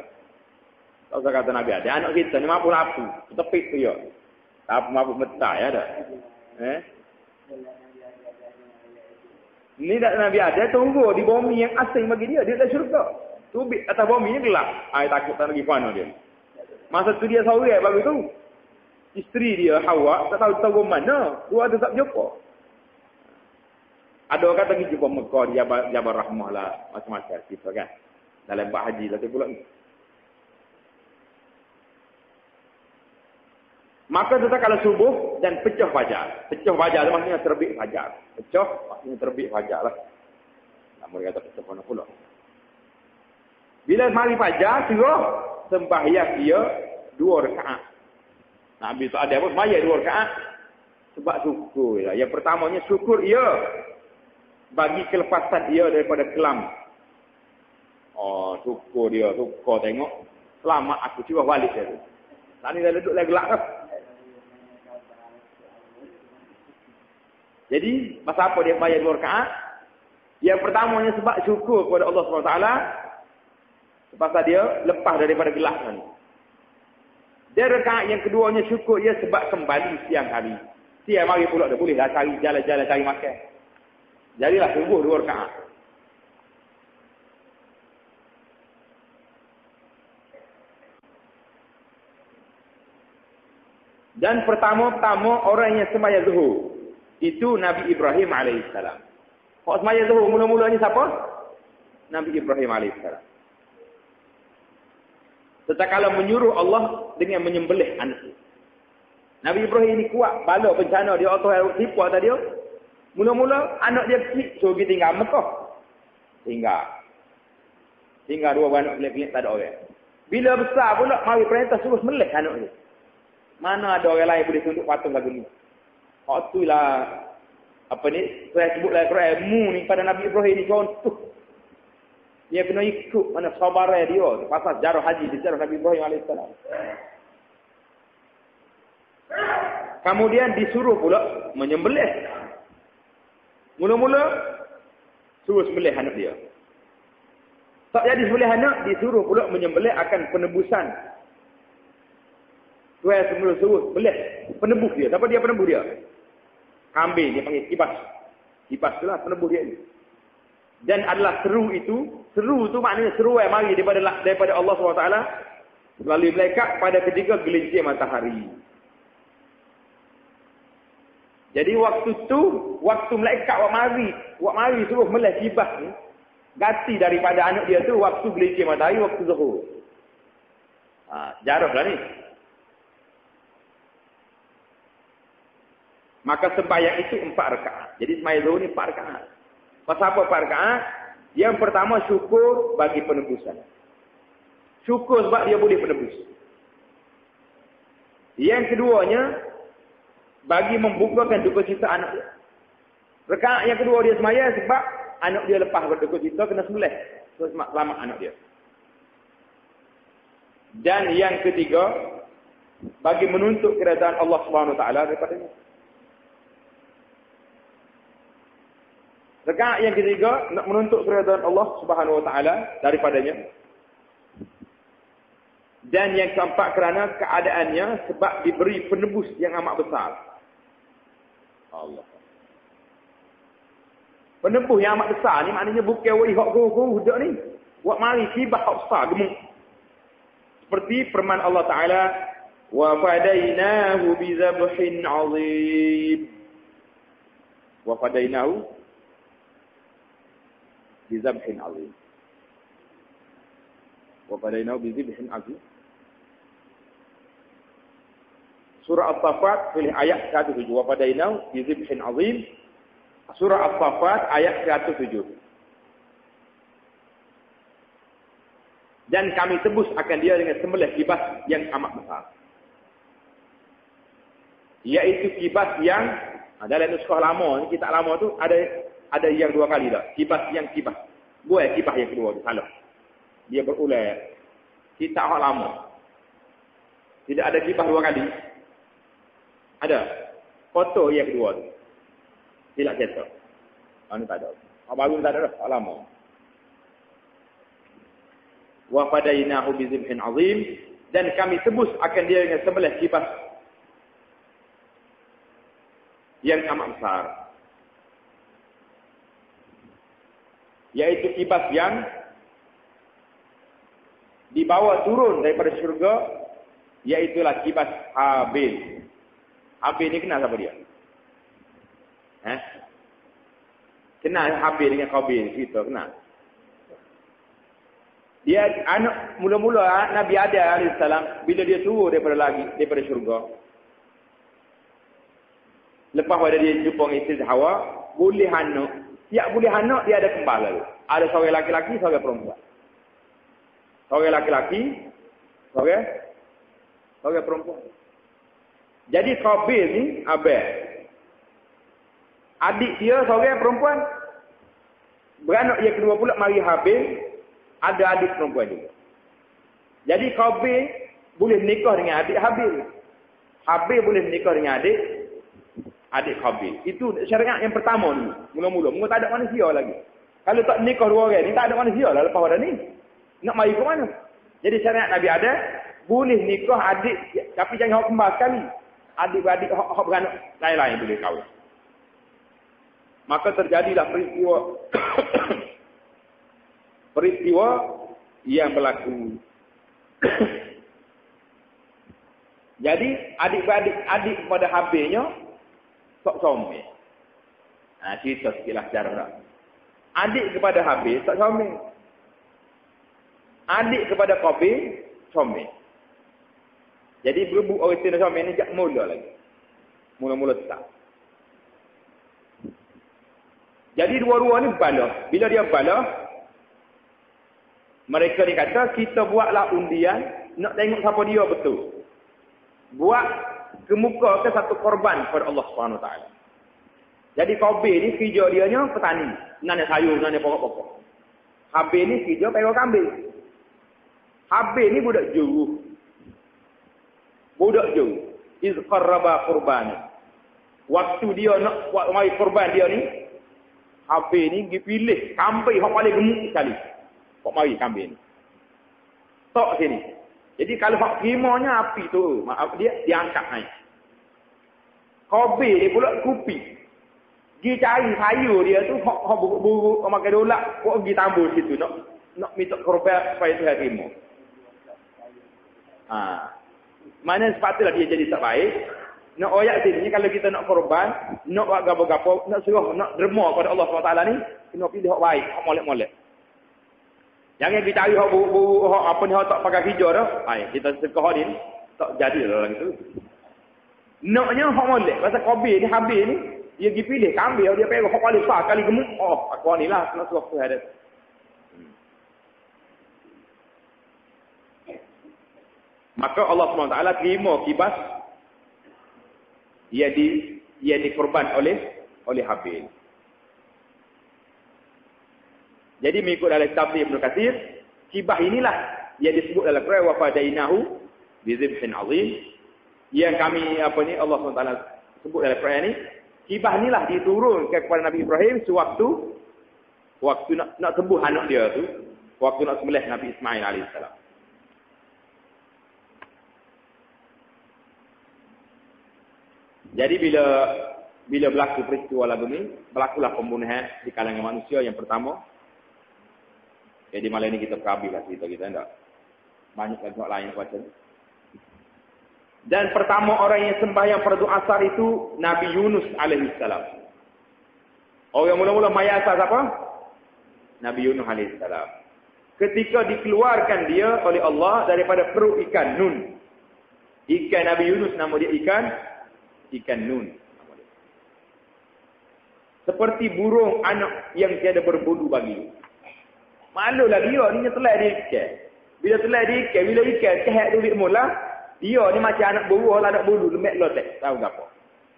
[SPEAKER 1] Tak usah kata Nabi Adam. Anak kita ni mampu lapu. Tepik tu ya. Apa mampu metah ya dah. Eh? Ini tak Nabi ada tunggu di bumi yang asing bagi dia. Dia tak syurga. Tubik atas bumi ni gelap. Ay takut tak lagi fana dia. Masa tu dia seorang bagi tu. Isteri dia Hawa tak tahu tahu mana. Dua ada tak jumpa. Ada orang kata pergi jumpa Mekah di Jabal, Rahmah lah. Macam-macam. Kita kan. Dalam haji lah tu pula ni. Maka tetap kalau subuh dan pecah fajar. Pecah fajar maksudnya terbit fajar. Pecah maksudnya terbit fajar lah. Nama dia kata pecah mana pula. Bila mari fajar, suruh sembahyang dia dua rekaat. Nabi tak ada pun sembahyang dua rekaat. Sebab syukur. Ya. Yang pertamanya syukur ia bagi kelepasan ia daripada kelam. Oh, syukur dia. Syukur tengok. Selamat aku cuba balik dia tu. Tak ni dah duduk lagi gelap kan? Jadi, masa apa dia bayar dua rakaat? Yang pertamanya sebab syukur kepada Allah SWT. Sebab dia lepas daripada gelap ni. Dia rakaat yang keduanya syukur dia sebab kembali siang hari. Siang hari pula dia bolehlah cari jalan-jalan cari makan. Jadilah subuh dua rakaat. Dan pertama-tama orang yang sembahyang zuhur. Itu Nabi Ibrahim AS. Kau semaya zuhur mula-mula ni siapa? Nabi Ibrahim AS. Setakala menyuruh Allah dengan menyembelih anak. Nabi Ibrahim ni kuat. Bala bencana dia. Allah tipu atas dia. Mula-mula anak dia kecil. So pergi tinggal Mekah. Tinggal. Tinggal dua anak pelik-pelik tak ada orang. Bila besar pula. Mari perintah suruh melih anak dia. Mana ada orang lain boleh tunduk patung lagu ni. Hak tu lah apa ni saya sebut lah Quran mu ni pada Nabi Ibrahim ni contoh. Dia kena ikut mana sabar dia pasal jarah haji di sejarah Nabi Ibrahim alaihissalam. Kemudian disuruh pula menyembelih. Mula-mula suruh sembelih anak dia. Tak jadi sembelih anak disuruh pula menyembelih akan penebusan. Tuan semula suruh sembelih penebus dia. Siapa dia penebus dia? Kambing dia panggil kibas. Kibas itulah penebuh dia ni. Dan adalah seru itu, seru itu maknanya seru yang mari daripada daripada Allah SWT melalui malaikat pada ketika gelincir matahari. Jadi waktu tu, waktu malaikat wak mari, wak mari suruh melih kibas ni, ganti daripada anak dia tu waktu gelincir matahari, waktu zuhur. Ha, jarak lah ni. Maka sembahyang itu empat rakaat. Jadi sembahyang zuhur ini empat rakaat. Pasal apa empat rakaat? Yang pertama syukur bagi penebusan. Syukur sebab dia boleh penebus. Yang keduanya, bagi membukakan duka cita anak dia. Rekaat yang kedua dia semaya sebab anak dia lepas berduka cita kena sembelih. So, selamat anak dia. Dan yang ketiga, bagi menuntut kerajaan Allah Subhanahu Wa Taala daripadanya. Rekaat yang ketiga nak menuntut keridhaan Allah Subhanahu wa taala daripadanya. Dan yang keempat kerana keadaannya sebab diberi penebus yang amat besar. Allah. Penebus yang amat besar ni maknanya bukan wei hak guru dak ni. Wak mari sibah hak besar gemuk. Seperti firman Allah Taala wa fadainahu bi zabhin azim. Wa fadainahu azim. Wa fadainahu bizabhin azim. Surah Al-Safat pilih ayat 107. Wa fadainahu bizabhin azim. Surah Al-Safat ayat 107. Dan kami tebus akan dia dengan sembelih kibas yang amat besar. Iaitu kibas yang dalam nuskah lama, kitab lama tu ada ada yang dua kali dah. Kibas yang kibas. Buat kibas yang kedua tu. Salah. Dia berulang. Kitab hak lama. Tidak ada kibas dua kali. Ada. Foto yang kedua tu. Tidak cetak. Oh, ini tak ada. Hak baru tak ada dah. Hak lama. Wa fadainahu bizibhin azim. Dan kami tebus akan dia dengan sebelah kibas. Yang amat besar. Yaitu kibas yang dibawa turun daripada syurga iaitulah kibas Habil. Habil ni kenal siapa dia? Eh? Kenal Habil dengan Qabil kita kenal. Dia anak mula-mula ah, Nabi Adam alaihissalam bila dia turun daripada lagi daripada syurga. Lepas pada dia jumpa dengan isteri Hawa, boleh anak Tiap boleh anak dia ada kembal lalu. Ada seorang laki-laki, seorang perempuan. Seorang laki-laki, seorang seorang perempuan. Jadi Qabil ni Abel. Adik dia seorang perempuan. Beranak yang kedua pula mari Habil, ada adik perempuan juga. Jadi Qabil boleh nikah dengan adik Habil. Habil boleh nikah dengan adik adik Khabil. Itu syariat yang pertama ni. Mula-mula. Mula tak ada manusia lagi. Kalau tak nikah dua orang ni, tak ada manusia lah lepas pada ni. Nak mari ke mana? Jadi syariat Nabi ada, boleh nikah adik, tapi jangan hak kembar sekali. Adik-adik hak, hak beranak lain-lain boleh kahwin. Maka terjadilah peristiwa peristiwa yang berlaku. Jadi adik-adik adik kepada habisnya tak somel. Ha, cerita sikitlah sejarah. Adik kepada Habib, tak somel. Adik kepada Qabil, somel. Jadi berebut orang Tina somel ni, jak mula lagi. Mula-mula tak. Jadi dua-dua ni bala. Bila dia bala, mereka ni kata, kita buatlah undian, nak tengok siapa dia betul. Buat kemuka ke satu korban kepada Allah Subhanahu Taala. Jadi Qabil ni kerja dia nya petani, nanam sayur, nanam pokok-pokok. Habil ni kerja pegang kambing. Habil ni budak juru. Budak juru. Iz qarraba qurban. Waktu dia nak buat mai korban dia ni, Habil ni pergi pilih kambing yang paling gemuk sekali. Kok mari kambing ni. Tok sini. Jadi kalau hak primanya api tu, maaf dia diangkat naik. Kobe dia pula kupi. Gi cari sayur dia tu hak hak buruk-buruk makan dolak, kok pergi tambul situ nak nak minta korban supaya tu terima. Ha. Mana sepatutnya dia jadi tak baik. Nak oyak sini kalau kita nak korban, nak buat gapo-gapo, nak suruh, nak derma kepada Allah SWT ni, kena pilih hak baik, hak molek-molek. Jangan kita cari hak buruk hak apa ni hak tak pakai hijau dah. Ai kita sekah ni tak jadi lah gitu. Naknya hak molek pasal kobe ni habis ni dia pergi pilih kambing dia pergi hak paling besar kali gemuk. Oh aku ni lah kena suruh Tuhan ada. Maka Allah SWT terima kibas ia di ia dikorban oleh oleh Habil. Jadi mengikut dalam tafsir Ibn Kathir, kibah inilah yang disebut dalam Quran wa fadainahu bi zibhin azim. Yang kami apa ni Allah SWT sebut dalam Quran ni, kibah inilah diturunkan kepada Nabi Ibrahim sewaktu waktu nak nak sembuh anak dia tu, waktu nak sembelih Nabi Ismail alaihissalam. Jadi bila bila berlaku peristiwa lagu ni, berlakulah pembunuhan di kalangan manusia yang pertama jadi malam ini kita perhabis lah cerita kita. Tak? Banyak lagi lain baca. Dan pertama orang yang sembahyang fardu asar itu Nabi Yunus salam. Orang yang mula-mula maya asar siapa? Nabi Yunus alaihissalam. Ketika dikeluarkan dia oleh Allah daripada perut ikan Nun. Ikan Nabi Yunus nama dia ikan ikan Nun. Seperti burung anak yang tiada berbulu bagi. Malulah dia ni telah dia ikan. Bila telah dia ikan, bila ikan kehak tu mula, dia ni macam anak buruh lah anak bulu lemek lotek. Tahu tak apa?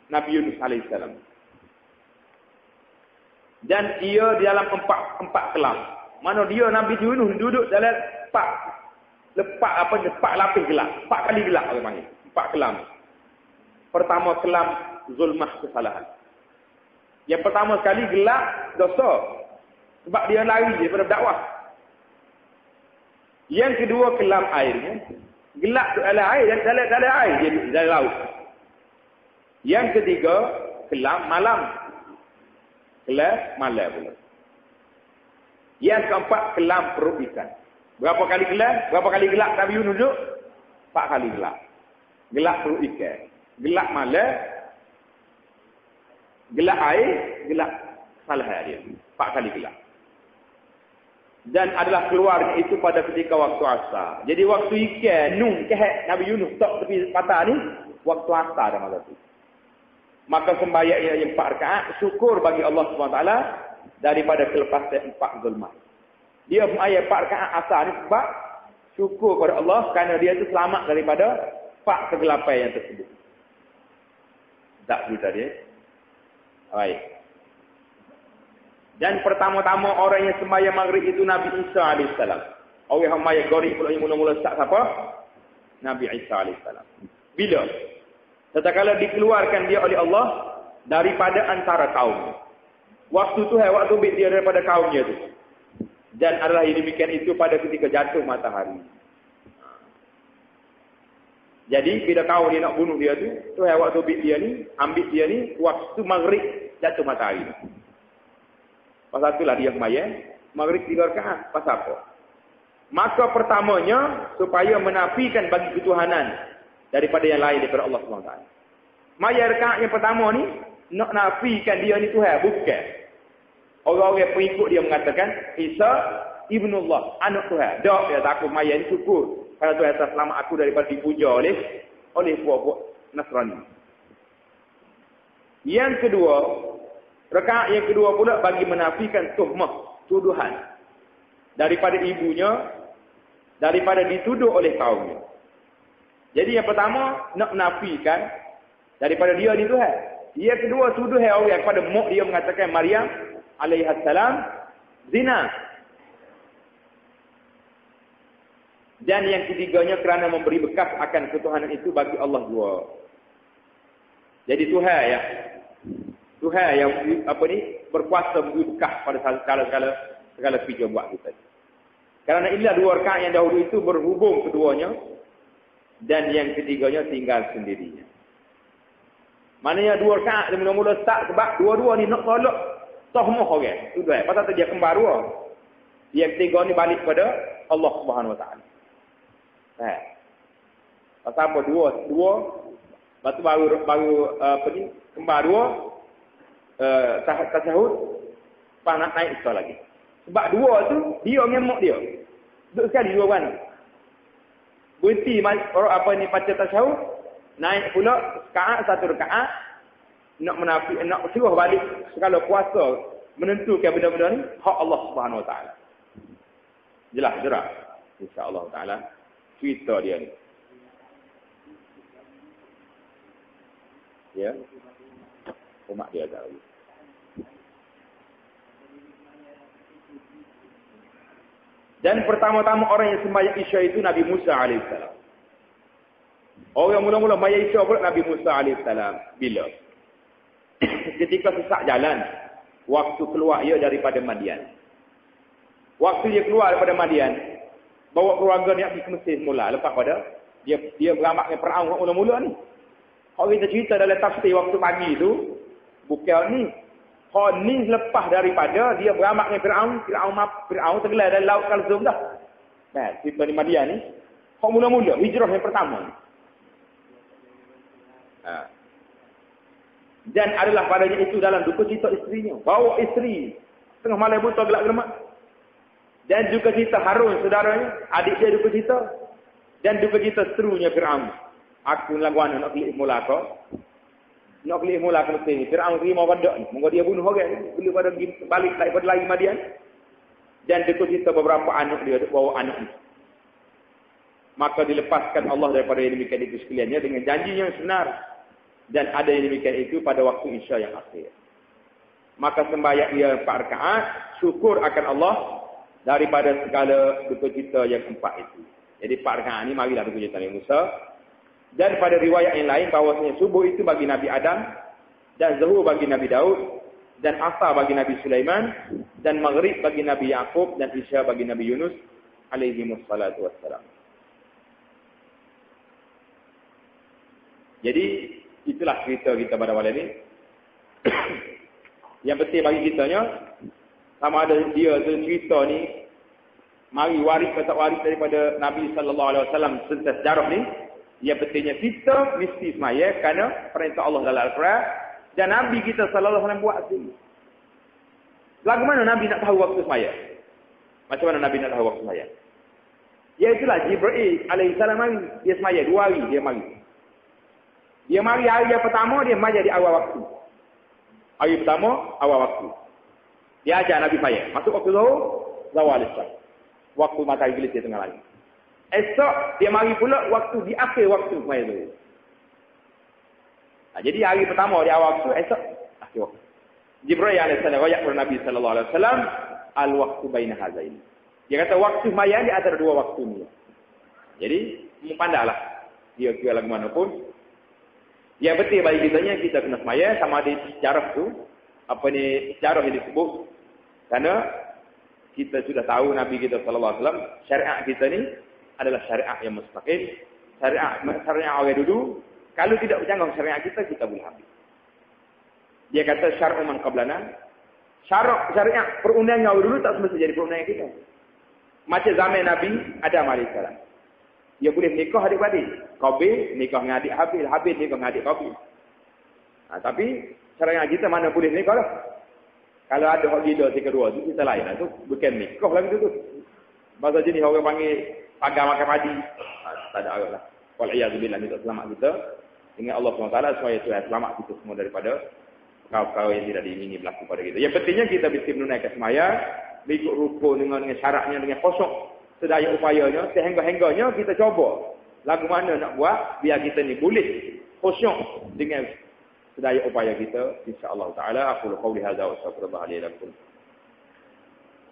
[SPEAKER 1] Nabi Yunus alaihissalam. Dan ia di dalam empat empat kelam. Mana dia Nabi Yunus duduk dalam empat lepak apa empat lapis gelap. Empat kali gelap orang panggil. Empat kelam. Pertama kelam zulmah kesalahan. Yang pertama sekali gelap dosa. Sebab dia lari daripada dakwah. Yang kedua kelam airnya. Gelap tu dalam air dan dalam, dalam air dia dalam laut. Yang ketiga kelam malam. Kelam malam pula. Yang keempat kelam perut ikan. Berapa kali kelam? Berapa kali gelap Nabi Yunus duduk? Empat kali gelap. Gelap perut ikan. Gelap malam gelap air, gelap salah dia. Empat kali gelap. Dan adalah keluar itu pada ketika waktu asar. Jadi waktu ikan, nun, kehat Nabi Yunus tak tepi patah ni, waktu asar dah masa tu. Maka sembahyang yang empat rakaat, syukur bagi Allah SWT daripada kelepasan empat zulmah. Dia ayat empat rakaat asar ni sebab syukur kepada Allah kerana dia itu selamat daripada empat kegelapan yang tersebut. Tak cerita dia. Baik. Dan pertama-tama orang yang sembahyang maghrib itu Nabi Isa AS. Orang yang sembahyang gori pula yang mula-mula start siapa? Nabi Isa AS. Bila? Setelah dikeluarkan dia oleh Allah daripada antara kaum. Waktu tu hai waktu bit dia daripada kaumnya tu. Dan adalah yang demikian itu pada ketika jatuh matahari. Jadi bila kaum dia nak bunuh dia tu, tu hai waktu bit dia ni, ambil dia ni waktu maghrib jatuh matahari. Pasal itulah dia kemayang. Maghrib tiga rakaat. Pasal apa? Maka pertamanya, supaya menafikan bagi ketuhanan daripada yang lain daripada Allah SWT. Maya rakaat yang pertama ni, nak nafikan dia ni Tuhan. Bukan. Orang-orang pengikut dia mengatakan, Isa Ibnu Allah, anak Tuhan. Tak, dia takut maya ni syukur. Kalau Tuhan telah selamat aku daripada dipuja oleh oleh buah-buah Nasrani. Yang kedua, rakaat yang kedua pula bagi menafikan tuhmah, tuduhan daripada ibunya daripada dituduh oleh kaumnya. Jadi yang pertama nak menafikan daripada dia ni Tuhan. Yang kedua tuduh orang kepada mak dia mengatakan Maryam alaihissalam zina. Dan yang ketiganya kerana memberi bekas akan ketuhanan itu bagi Allah jua. Jadi Tuhan ya, Tuhan yang apa ni berkuasa bekas pada segala-segala segala kerja buat kita. Kerana inilah dua rakaat yang dahulu itu berhubung keduanya dan yang ketiganya tinggal sendirinya. Maknanya dua rakaat dia mula-mula start sebab dua-dua ni nak tolak tahmuh orang. Okay. Itu dia. Pasal tu dia kembar dua. Yang ketiga ni balik kepada Allah Subhanahu Wa Taala. Eh. Pasal apa dua? Dua. Lepas tu baru, baru apa ni? Kembar dua uh, tasahud pas nak naik sekali lagi. Sebab dua tu dia ngemuk dia. Duduk sekali dua mana. Berhenti orang apa ni baca tasahud, naik pula rakaat satu rakaat nak menafik nak suruh balik segala puasa menentukan benda-benda ni hak Allah Subhanahu Wa Taala. Jelas jelas. Insya-Allah taala cerita dia ni. Ya. Umat dia tahu. Dan pertama-tama orang yang sembahyang Isya itu Nabi Musa AS. Orang mula-mula sembahyang Isya pula Nabi Musa AS. Bila? Ketika sesak jalan. Waktu keluar ia daripada Madian. Waktu dia keluar daripada Madian. Bawa keluarga ni pergi ke Mesir mula. Lepas pada dia dia beramak dengan perang mula-mula ni. Kalau kita cerita dalam tafsir waktu pagi tu. Bukan ni. Kalau ni lepas daripada dia beramak dengan Fir'aun. Fir'aun Fir'aun tergelar dalam laut Kalzum dah. Nah, cerita ni Madian ni. Kalau mula-mula hijrah yang pertama ni. Ha. Dan adalah padanya itu dalam duka cita isterinya. Bawa isteri. Tengah malam buta gelap geremak. Dan duka cita Harun saudaranya, adik dia duka cita. Dan duka cita seterunya Fir'aun. Aku lagu mana nak pilih mula kau. Nak pilih mula ke ni. Fir'aun terima pada ni. Mungkin dia bunuh orang ni. Bila pada balik daripada lagi Madian. Dan duka cita beberapa anak dia bawa anak ni. Maka dilepaskan Allah daripada yang demikian itu sekaliannya dengan janji yang sebenar. Dan ada yang demikian itu pada waktu Isya yang akhir. Maka sembahyang ia empat rakaat. Syukur akan Allah daripada segala duka cita yang empat itu. Jadi empat rakaat ini marilah duka cita Nabi Musa. Dan pada riwayat yang lain bahawasanya subuh itu bagi Nabi Adam. Dan zuhur bagi Nabi Daud. Dan asar bagi Nabi Sulaiman. Dan maghrib bagi Nabi Yaakob. Dan isya bagi Nabi Yunus. Alaihi wassalatu wassalam. Jadi itulah cerita kita pada malam ini. Yang penting bagi kita nya sama ada dia tu cerita ni mari waris atau waris daripada Nabi sallallahu alaihi wasallam sejarah ni yang pentingnya kita mesti semaya kerana perintah Allah dalam Al-Quran dan Nabi kita sallallahu alaihi wasallam buat sendiri. Lagu mana Nabi nak tahu waktu semaya? Macam mana Nabi nak tahu waktu semaya? Ya itulah Jibril alaihi salam mari dia semaya dua hari dia mari. Dia mari hari yang pertama dia mari di awal waktu. Hari pertama, awal waktu. Dia ajar Nabi Fayah. Masuk waktu zuhur, zawal isyak. Waktu matahari gelis dia tengah lagi. Esok, dia mari pula waktu di akhir waktu Fayah zuhur. Nah, jadi hari pertama di awal waktu, esok, akhir waktu. Jibril AS rakyat kepada Nabi SAW, al-waktu baina hazain. Dia kata waktu maya di antara dua waktu ni. Jadi, pandailah. Dia kira lagu mana pun, yang penting bagi kita nya kita kena semaya sama ada sejarah tu apa ni sejarah yang disebut kerana kita sudah tahu Nabi kita sallallahu alaihi wasallam syariat kita ni adalah syariat yang mustaqim syariat syariat orang dulu kalau tidak bercanggah syariat kita kita boleh habis dia kata syar'u man qablana syarat syariat perundangan orang dulu tak semestinya jadi perundangan kita macam zaman Nabi Adam alaihissalam dia boleh nikah adik-adik. Qabil nikah dengan adik Habil. Habil nikah dengan adik Qabil. Ha, tapi cara kita mana boleh nikah lah. Kalau ada hak gila si kedua tu kita lain lah. Tu bukan nikah lah tu. Bahasa jenis orang panggil pagar makan padi. Ha, tak ada arah lah. Wal'iyazubillah minta selamat kita. Dengan Allah SWT supaya Tuhan selamat kita semua daripada kau-kau yang tidak diingini berlaku pada kita. Yang pentingnya kita mesti menunaikan semaya. Berikut rukun dengan, dengan syaratnya dengan kosong sedaya upayanya, sehingga-hingganya kita coba lagu mana nak buat biar kita ni boleh khusyuk dengan sedaya upaya kita insya-Allah taala aku lu qauli hadza wa astaghfirullah li lakum